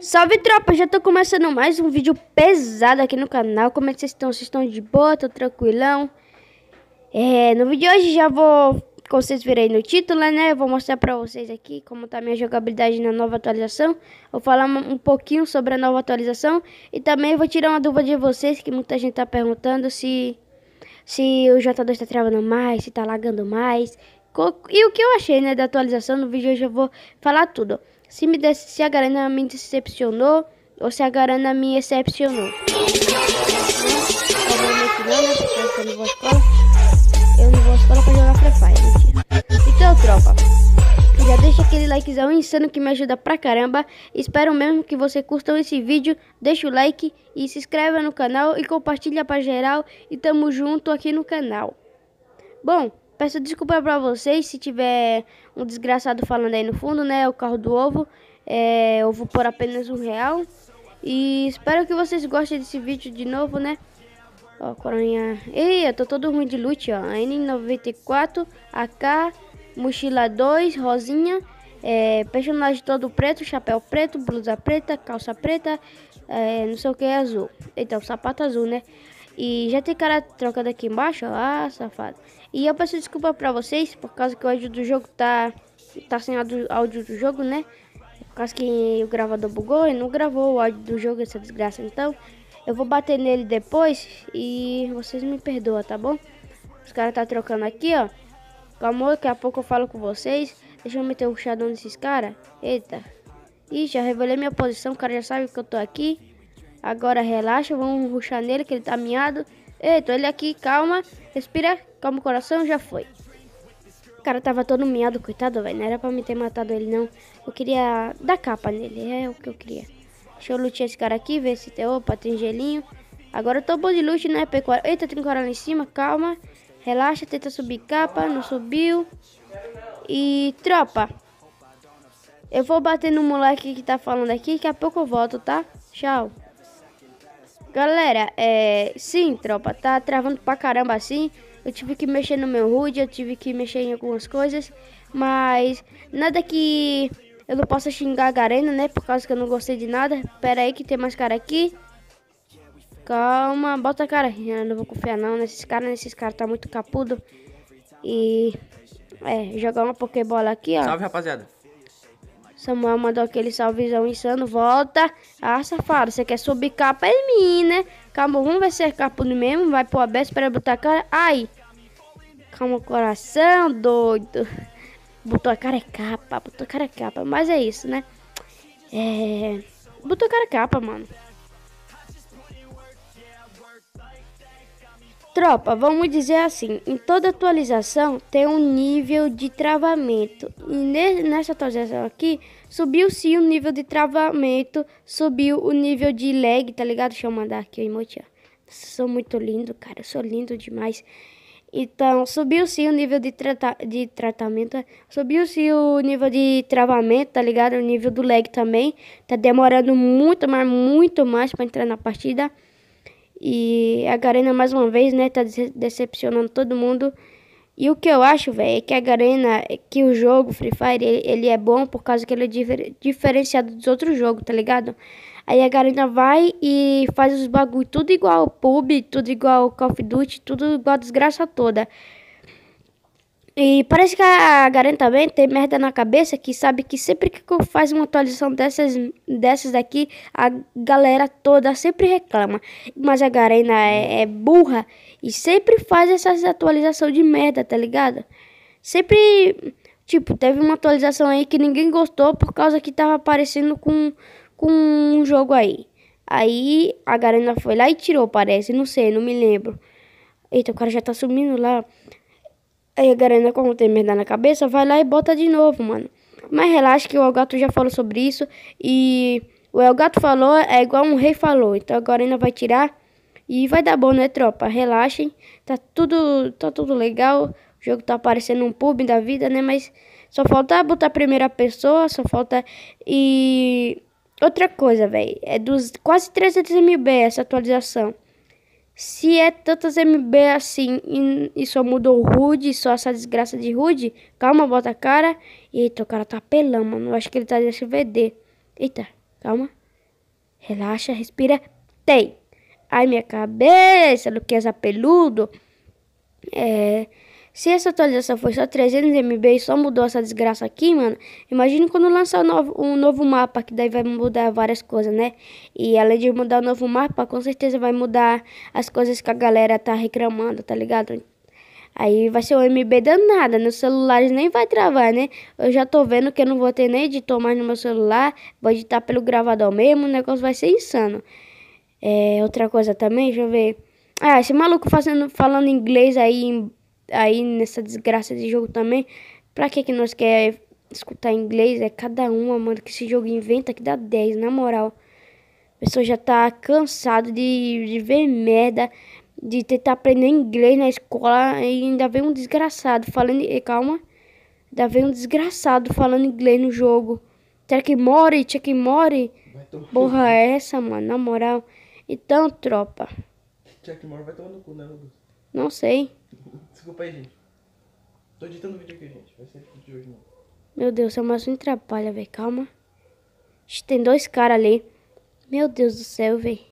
Salve tropa, já tô começando mais um vídeo pesado aqui no canal Como é que vocês estão? Vocês estão de boa? Tô tranquilão? É, no vídeo de hoje já vou, como vocês viram aí no título, né? Eu vou mostrar pra vocês aqui como tá minha jogabilidade na nova atualização Vou falar um pouquinho sobre a nova atualização E também vou tirar uma dúvida de vocês, que muita gente tá perguntando se, se o J2 tá travando mais, se tá lagando mais E o que eu achei, né, da atualização, no vídeo hoje eu vou falar tudo se, me se a Garana me decepcionou ou se a Garana me excepcionou. Eu não vou. Eu não vou à escola pra jogar Free Fire, mentira. Então, tropa, já deixa aquele likezão insano que me ajuda pra caramba. Espero mesmo que você curtam esse vídeo. Deixa o like e se inscreva no canal e compartilha pra geral. E tamo junto aqui no canal. Bom, Peço desculpa pra vocês se tiver um desgraçado falando aí no fundo, né? O carro do ovo. É, eu vou por apenas um real. E espero que vocês gostem desse vídeo de novo, né? Ó, coronha. Ei, eu tô todo ruim de loot, ó. N94, AK, mochila 2, rosinha. É, personagem todo preto, chapéu preto, blusa preta, calça preta, é, não sei o que azul. Então, sapato azul, né? E já tem cara trocando aqui embaixo, ó. Ah, safado. E eu peço desculpa pra vocês, por causa que o áudio do jogo tá, tá sem áudio do jogo, né? Por causa que o gravador bugou e não gravou o áudio do jogo, essa desgraça. Então, eu vou bater nele depois e vocês me perdoam, tá bom? Os caras tá trocando aqui, ó. Calma, daqui a pouco eu falo com vocês. Deixa eu meter um chadão nesses caras. Eita. Ih, já revelei minha posição, o cara já sabe que eu tô aqui. Agora relaxa, vamos ruxar nele que ele tá miado. Eita, ele aqui, calma. Respira, calma o coração, já foi. O cara tava todo miado, coitado, velho. Não era pra me ter matado ele, não. Eu queria dar capa nele, é o que eu queria. Deixa eu lutear esse cara aqui, ver se tem... Opa, tem gelinho. Agora eu tô bom de loot, né, P40. Eita, tem cara lá em cima, calma. Relaxa, tenta subir capa, não subiu. E, tropa. Eu vou bater no moleque que tá falando aqui, daqui a pouco eu volto, tá? Tchau. Galera, é... Sim, tropa, tá travando pra caramba assim. Eu tive que mexer no meu HUD, eu tive que mexer em algumas coisas. Mas nada que eu não possa xingar a Garena, né? Por causa que eu não gostei de nada. Pera aí que tem mais cara aqui. Calma, bota a cara. Eu não vou confiar não nesses caras. Nesses caras tá muito capudo. E... É, jogar uma Pokébola aqui, ó. Salve, rapaziada. Samuel mandou aquele salvezão insano. Volta. Ah, safado. Você quer subir capa em mim, né? Calma, vamos ver se é capudo mesmo. Vai pro aberto para botar a cara. Ai. Calma, coração, doido. Botou a cara é capa. Botou a cara é capa. Mas é isso, né? É. Botou a cara é capa, mano. Tropa, vamos dizer assim, em toda atualização tem um nível de travamento. E nessa atualização aqui, subiu-se o nível de travamento, subiu o nível de lag, tá ligado? Deixa eu mandar aqui o emoji, Sou muito lindo, cara, sou lindo demais. Então, subiu-se o nível de, trata de tratamento, subiu-se o nível de travamento, tá ligado? O nível do lag também. Tá demorando muito, mas muito mais para entrar na partida. E a Garena, mais uma vez, né, tá decepcionando todo mundo. E o que eu acho, velho, é que a Garena, é que o jogo Free Fire, ele, ele, é bom por causa que ele é difer diferenciado dos outros jogos, tá ligado? Aí a Garena vai e faz os bagulho tudo igual PUB, tudo igual Call of Duty, tudo igual a desgraça toda. E parece que a Garen também tem merda na cabeça que sabe que sempre que faz uma atualização dessas, dessas daqui, a galera toda sempre reclama. Mas a Garena é, é burra e sempre faz essas atualizações de merda, tá ligado? Sempre, tipo, teve uma atualização aí que ninguém gostou por causa que tava aparecendo com, com um jogo aí. Aí a Garena foi lá e tirou, parece, não sei, não me lembro. Eita, o cara já tá sumindo lá. Aí a Garena, como tem merda na cabeça, vai lá e bota de novo, mano. Mas relaxa que o Elgato já falou sobre isso. E o Elgato falou é igual um rei falou. Então a Garena vai tirar. E vai dar bom, né, tropa? Relaxem. Tá tudo, tá tudo legal. O jogo tá aparecendo um pub da vida, né? Mas só falta botar a primeira pessoa. Só falta... E... Outra coisa, velho. É dos quase 300 MB essa atualização. Se é tantas MB assim e, e só mudou o HUD, só essa desgraça de HUD, calma, bota a cara. Eita, o cara tá pelando, mano. Eu acho que ele tá de SVD. Eita, calma. Relaxa, respira. Tem. Ai, minha cabeça, é peludo. É. Se essa atualização foi só 300 MB e só mudou essa desgraça aqui, mano, imagine quando lançar um novo, um novo mapa, que daí vai mudar várias coisas, né? E além de mudar o novo mapa, com certeza vai mudar as coisas que a galera tá reclamando, tá ligado? Aí vai ser um MB danada, nos celulares nem vai travar, né? Eu já tô vendo que eu não vou ter nem editor mais no meu celular, vou editar pelo gravador mesmo, o negócio vai ser insano. É, outra coisa também, deixa eu ver. Ah, esse maluco fazendo, falando inglês aí aí nessa desgraça de jogo também. Pra que que nós quer escutar inglês? É cada uma, mano, que esse jogo inventa que dá 10, na moral. A pessoa já tá cansado de, de ver merda, de tentar aprender inglês na escola e ainda vem um desgraçado falando... Calma. Ainda vem um desgraçado falando inglês no jogo. Que more? Que more? Porra é essa, mano, na moral. Então, tropa. Jack Moore vai tomar no cu, né, Lucas? Não sei. Desculpa aí, gente. Tô editando o vídeo aqui, gente. Vai ser vídeo de hoje, não. Meu Deus, é mais um atrapalha, velho. Calma. Tem dois caras ali. Meu Deus do céu, velho.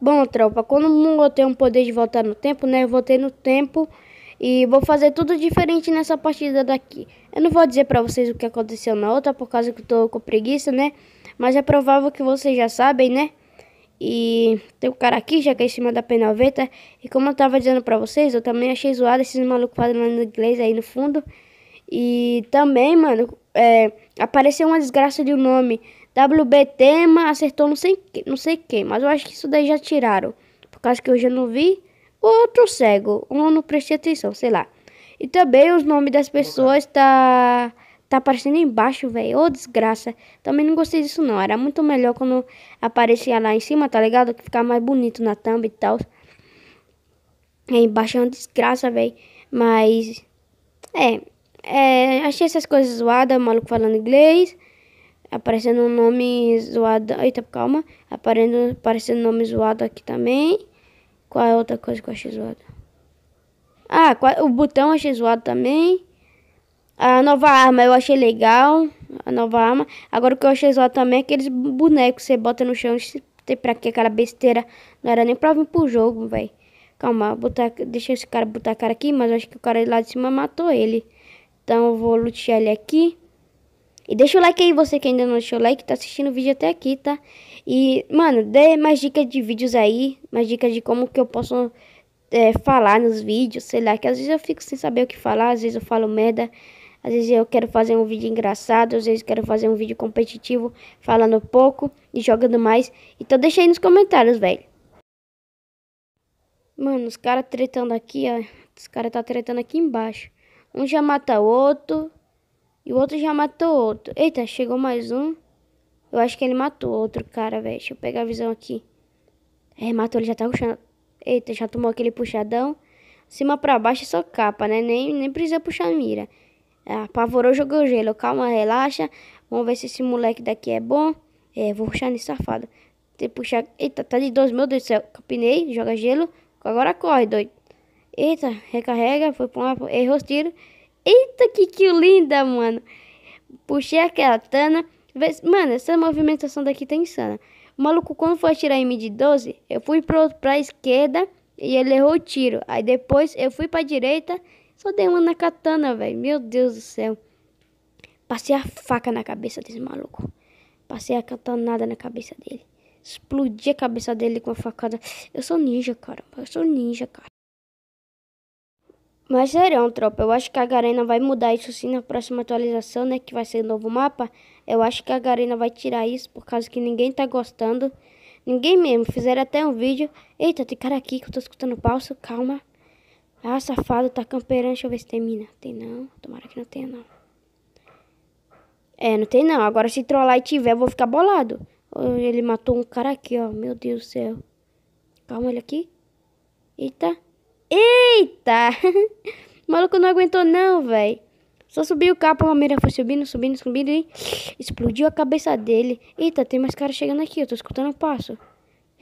Bom, tropa, quando eu tenho um poder de voltar no tempo, né? Eu voltei no tempo e vou fazer tudo diferente nessa partida daqui. Eu não vou dizer pra vocês o que aconteceu na outra, por causa que eu tô com preguiça, né? Mas é provável que vocês já sabem, né? E tem um cara aqui, já que é em cima da P90. E como eu tava dizendo pra vocês, eu também achei zoado esses malucos falando inglês aí no fundo. E também, mano, é, apareceu uma desgraça de um nome. WB Tema acertou não sei, não sei quem, mas eu acho que isso daí já tiraram. Por causa que eu já não vi. Outro cego, ou não prestei atenção, sei lá. E também os nomes das pessoas tá tá aparecendo embaixo, velho. Ô, oh, desgraça. Também não gostei disso, não. Era muito melhor quando aparecia lá em cima, tá ligado? Que ficava mais bonito na thumb e tal. Embaixo é uma desgraça, velho. Mas... É... É... Achei essas coisas zoadas. Maluco falando inglês. Aparecendo um nome zoado... Eita, calma. Aparecendo, aparecendo nome zoado aqui também. Qual é outra coisa que eu achei zoado? Ah, o botão achei zoado também. A nova arma eu achei legal. A nova arma. Agora o que eu achei zoado também é aqueles bonecos que você bota no chão. Tem pra que aquela besteira. Não era nem pra vir pro jogo, velho. Calma, botar, deixa esse cara botar a cara aqui. Mas acho que o cara lá de cima matou ele. Então eu vou lutear ele aqui. E deixa o like aí, você que ainda não deixou o like, tá assistindo o vídeo até aqui, tá? E, mano, dê mais dicas de vídeos aí. Mais dicas de como que eu posso é, falar nos vídeos, sei lá. Que às vezes eu fico sem saber o que falar, às vezes eu falo merda. Às vezes eu quero fazer um vídeo engraçado, às vezes quero fazer um vídeo competitivo, falando pouco e jogando mais. Então deixa aí nos comentários, velho. Mano, os caras tretando aqui, ó. Os caras tá tretando aqui embaixo. Um já mata o outro. E o outro já matou outro. Eita, chegou mais um. Eu acho que ele matou outro cara, velho. Deixa eu pegar a visão aqui. É, matou, ele já tá puxando. Eita, já tomou aquele puxadão. Cima pra baixo é só capa, né? Nem, nem precisa puxar mira. É, apavorou, jogou gelo. Calma, relaxa. Vamos ver se esse moleque daqui é bom. É, vou puxar nesse safado. Tem que puxar. Eita, tá de dois, meu Deus do céu. Capinei, joga gelo. Agora corre, doido. Eita, recarrega. Foi pra uma. Errou os tiros. Eita, que kill linda, mano. Puxei aquela tana. Mano, essa movimentação daqui tá insana. O maluco, quando foi atirar em mim de 12, eu fui pro, pra esquerda e ele errou o tiro. Aí depois eu fui pra direita, só dei uma na katana, velho. Meu Deus do céu. Passei a faca na cabeça desse maluco. Passei a katanada na cabeça dele. Explodi a cabeça dele com a facada. Eu sou ninja, cara. Eu sou ninja, cara. Mas sério, tropa, eu acho que a Garena vai mudar isso sim na próxima atualização, né? Que vai ser novo mapa. Eu acho que a Garena vai tirar isso por causa que ninguém tá gostando. Ninguém mesmo. Fizeram até um vídeo. Eita, tem cara aqui que eu tô escutando passo. Calma. Ah, safado, tá camperando. Deixa eu ver se tem mina. Tem não. Tomara que não tenha, não. É, não tem não. Agora se trollar e tiver, eu vou ficar bolado. Ele matou um cara aqui, ó. Meu Deus do céu. Calma ele aqui. Eita. Eita! o maluco não aguentou não, velho. Só subiu o capa, a mira foi subindo, subindo, subindo e explodiu a cabeça dele. Eita, tem mais cara chegando aqui, eu tô escutando o passo.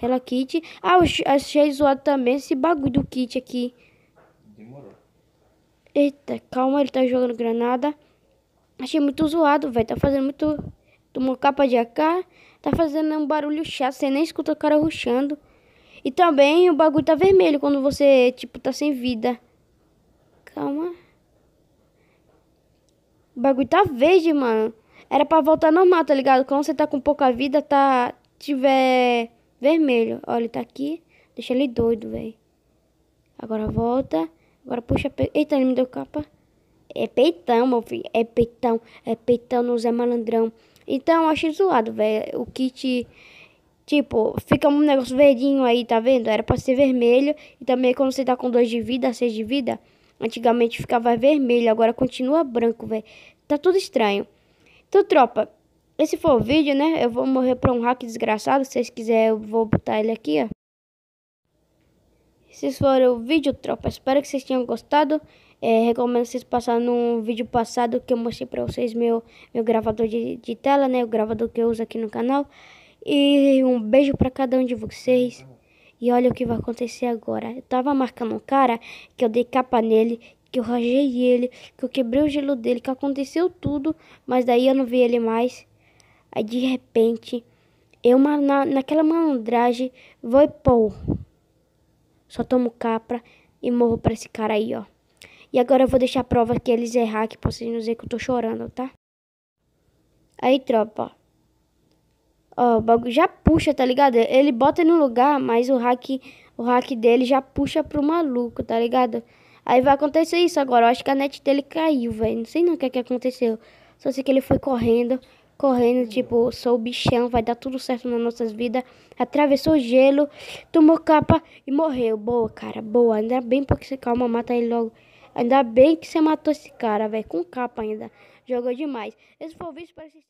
Hello Kit. Ah, eu achei zoado também esse bagulho do kit aqui. Eita, calma, ele tá jogando granada. Achei muito zoado, velho. Tá fazendo muito... Tomou capa de AK. Tá fazendo um barulho chato. Você nem escuta o cara ruxando. E também o bagulho tá vermelho quando você, tipo, tá sem vida. Calma. O bagulho tá verde, mano. Era pra voltar normal, tá ligado? Quando você tá com pouca vida, tá... Tiver vermelho. Olha, ele tá aqui. Deixa ele doido, velho. Agora volta. Agora puxa... Pe... Eita, ele me deu capa. É peitão, meu filho. É peitão. É peitão no Zé Malandrão. Então, eu achei zoado, velho. O kit... Tipo, fica um negócio verdinho aí, tá vendo? Era pra ser vermelho. E também quando você tá com dois de vida, seis de vida... Antigamente ficava vermelho, agora continua branco, velho. Tá tudo estranho. Então, tropa, esse foi o vídeo, né? Eu vou morrer pra um hack desgraçado. Se vocês quiserem, eu vou botar ele aqui, ó. Esses foram o vídeo, tropa. Espero que vocês tenham gostado. É, recomendo vocês passarem no vídeo passado que eu mostrei pra vocês meu, meu gravador de, de tela, né? O gravador que eu uso aqui no canal. E um beijo pra cada um de vocês. E olha o que vai acontecer agora. Eu tava marcando um cara que eu dei capa nele, que eu rajei ele, que eu quebrei o gelo dele, que aconteceu tudo, mas daí eu não vi ele mais. Aí de repente, eu na, naquela malandragem vou e. Só tomo capa e morro pra esse cara aí, ó. E agora eu vou deixar a prova que eles errar aqui pra vocês não dizer que eu tô chorando, tá? Aí, tropa, Ó, o bagulho já puxa, tá ligado? Ele bota no lugar, mas o hack, o hack dele já puxa pro maluco, tá ligado? Aí vai acontecer isso agora. Eu acho que a net dele caiu, velho. Não sei não o que, é que aconteceu. Só sei que ele foi correndo, correndo, tipo, sou o bichão, vai dar tudo certo nas nossas vidas. Atravessou o gelo, tomou capa e morreu. Boa, cara, boa. Ainda bem porque você calma, mata ele logo. Ainda bem que você matou esse cara, velho, com capa ainda. Jogou demais. Esse foi o vídeo, que vocês